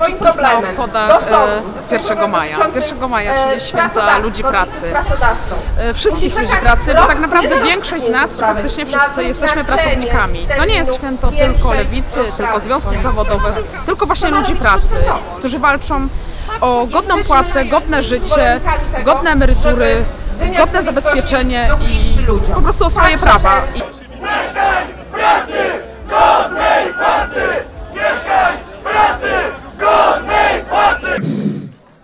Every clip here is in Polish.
swoim wszystkich na problemem obchodach do sądu, e, ze swojego 1 maja. dotyczącym, 1 maja, e, czyli święta ludzi pracy. E, Wszystkich ludzi pracy, bo tak naprawdę większość z nas, praktycznie wszyscy jesteśmy pracownikami. To nie jest święto tylko lewicy, tylko związków zawodowych, tylko właśnie ludzi pracy, którzy walczą o godną płacę, godne życie, godne emerytury, godne zabezpieczenie i po prostu o swoje prawa.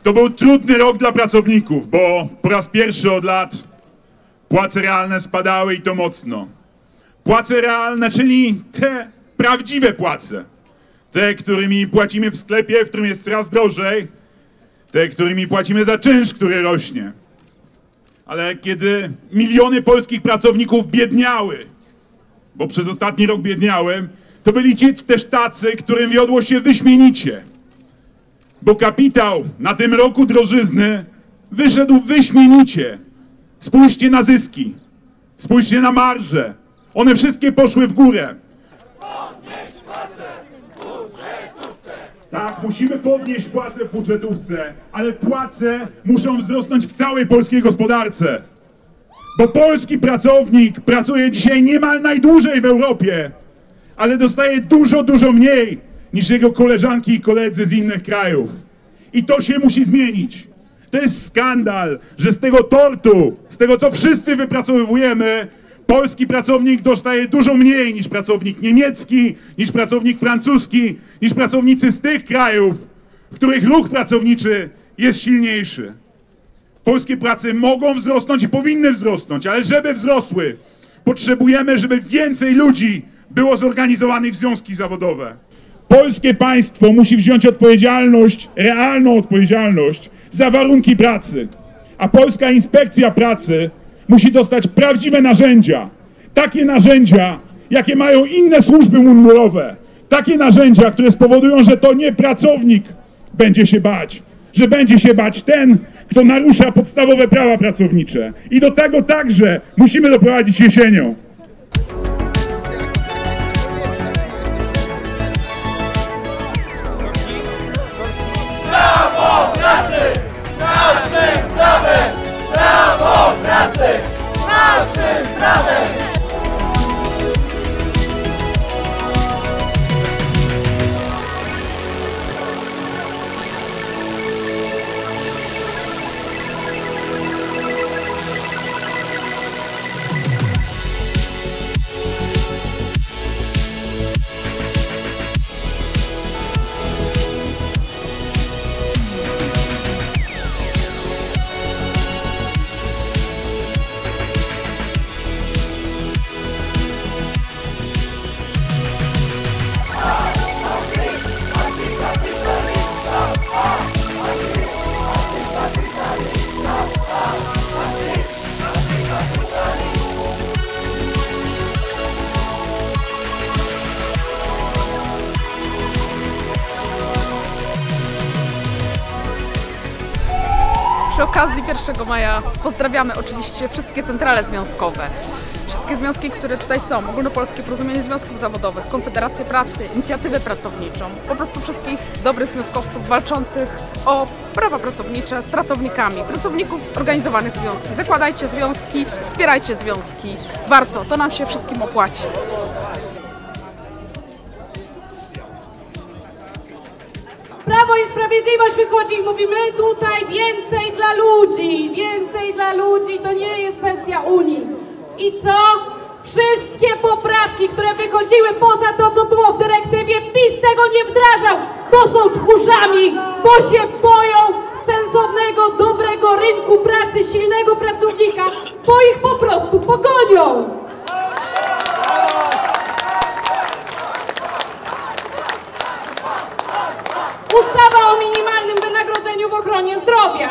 To był trudny rok dla pracowników, bo po raz pierwszy od lat płace realne spadały i to mocno. Płace realne, czyli te prawdziwe płace. Te, którymi płacimy w sklepie, w którym jest coraz drożej. Te, którymi płacimy za czynsz, który rośnie. Ale kiedy miliony polskich pracowników biedniały, bo przez ostatni rok biedniałem, to byli ci też tacy, którym wiodło się wyśmienicie bo kapitał na tym roku drożyzny wyszedł wyśmienicie. Spójrzcie na zyski, spójrzcie na marże. One wszystkie poszły w górę. Tak, musimy podnieść płace w budżetówce, ale płace muszą wzrosnąć w całej polskiej gospodarce. Bo polski pracownik pracuje dzisiaj niemal najdłużej w Europie, ale dostaje dużo, dużo mniej niż jego koleżanki i koledzy z innych krajów. I to się musi zmienić. To jest skandal, że z tego tortu, z tego co wszyscy wypracowujemy, polski pracownik dostaje dużo mniej niż pracownik niemiecki, niż pracownik francuski, niż pracownicy z tych krajów, w których ruch pracowniczy jest silniejszy. Polskie płace mogą wzrosnąć i powinny wzrosnąć, ale żeby wzrosły, potrzebujemy, żeby więcej ludzi było zorganizowanych w związki zawodowe. Polskie państwo musi wziąć odpowiedzialność, realną odpowiedzialność za warunki pracy. A Polska Inspekcja Pracy musi dostać prawdziwe narzędzia. Takie narzędzia, jakie mają inne służby mundurowe. Takie narzędzia, które spowodują, że to nie pracownik będzie się bać, że będzie się bać ten, kto narusza podstawowe prawa pracownicze. I do tego także musimy doprowadzić jesienią. House Przy okazji 1 maja pozdrawiamy oczywiście wszystkie centrale związkowe, wszystkie związki, które tutaj są, Ogólnopolskie Porozumienie Związków Zawodowych, Konfederację Pracy, Inicjatywę Pracowniczą, po prostu wszystkich dobrych związkowców walczących o prawa pracownicze z pracownikami, pracowników zorganizowanych w związki. Zakładajcie związki, wspierajcie związki. Warto, to nam się wszystkim opłaci. Prawo i Sprawiedliwość wychodzi i mówi, my tutaj więcej dla ludzi, więcej dla ludzi, to nie jest kwestia Unii. I co? Wszystkie poprawki, które wychodziły poza to, co było w dyrektywie, PiS tego nie wdrażał, bo są tchórzami, bo się boją sensownego, dobrego rynku pracy, silnego pracownika, bo ich po prostu pogonią. Ustawa o minimalnym wynagrodzeniu w ochronie zdrowia.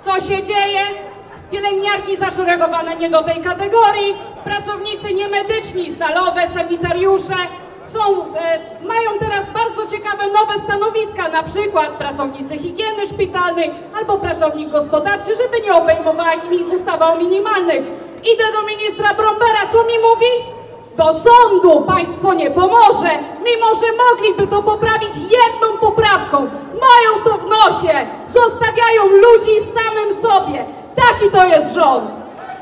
Co się dzieje? Pielęgniarki zaszeregowane nie do tej kategorii, pracownicy niemedyczni, salowe, sanitariusze są, e, mają teraz bardzo ciekawe nowe stanowiska, na przykład pracownicy higieny szpitalnej albo pracownik gospodarczy, żeby nie obejmowała ich ustawa o minimalnych. Idę do ministra Brombera, co mi mówi? Do sądu państwo nie pomoże, mimo że mogliby to poprawić jedną poprawką. Mają to w nosie. Zostawiają ludzi samym sobie. Taki to jest rząd.